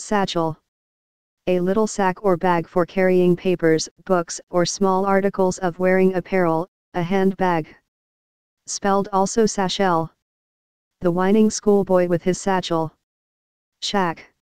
Satchel. A little sack or bag for carrying papers, books, or small articles of wearing apparel, a handbag. Spelled also satchel. The whining schoolboy with his satchel. Shack.